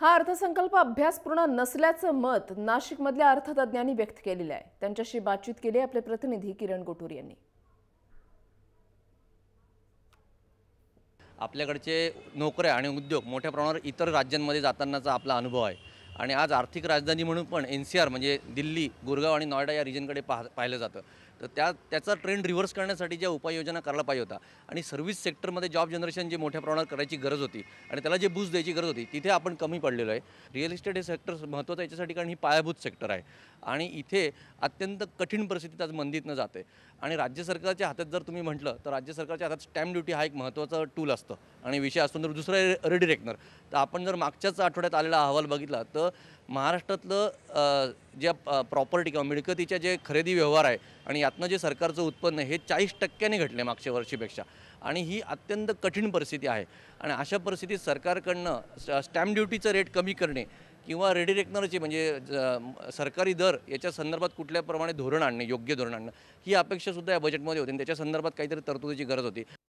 हा अर्थसंकल्प अभ्यासपूर्ण नसल्याचं मत नाशिकमधल्या अर्थतज्ञांनी व्यक्त केलेलं आहे. त्यांच्याशी बातचीत केली आपले प्रतिनिधी किरण गोटूर यांनी. आपल्याकडचे नोकऱ्या आणि उद्योग मोठ्या प्रमाणावर इतर राज्यांमध्ये जातानाचा आपला अनुभव आहे. आणि आज आर्थिक राजधानी म्हणून पण एन सी आर म्हणजे दिल्ली गुरगाव आणि नॉयडा या रिजनकडे पाह पाहिलं जातं. तर त्या त्याचा ट्रेंड रिव्हर्स करण्यासाठी ज्या उपाययोजना करायला पाहिजे होता आणि सर्व्हिस सेक्टरमध्ये जॉब जनरेशन जे मोठ्या प्रमाणात करायची गरज होती आणि त्याला जे बूज द्यायची गरज होती तिथे आपण कमी पडलेलो आहे. रिअल इस्टेट हे सेक्टर महत्त्वाचं याच्यासाठी कारण ही पायाभूत सेक्टर आहे. आणि इथे अत्यंत कठीण परिस्थितीत आज मंदीतनं जाते आणि राज्य सरकारच्या हातात जर तुम्ही म्हटलं तर राज्य सरकारच्या हातात स्टॅम्प ड्युटी हा एक महत्त्वाचा टूल असतं. आणि विषय असतो तर दुसरा रेडिरेक्नर तर आपण जर मागच्याच आठवड्यात आलेला अहवाल बघितला तर महाराष्ट्रातलं ज्या प्रॉपर्टी किंवा मिळकतीच्या जे खरेदी व्यवहार आहे आणि यातनं जे सरकारचं उत्पन्न हे चाळीस टक्क्याने घटले मागच्या वर्षीपेक्षा. आणि ही अत्यंत कठीण परिस्थिती आहे. आणि अशा परिस्थितीत सरकारकडनं स्टॅम्प ड्युटीचं रेट कमी करणे किंवा रेडी रेकनरचे म्हणजे ज- सरकारी दर याच्या संदर्भात कुठल्याप्रमाणे धोरण आणणे योग्य धोरण आणणं ही अपेक्षासुद्धा या बजेटमध्ये होती आणि त्याच्या संदर्भात काहीतरी तरतुदीची गरज होती.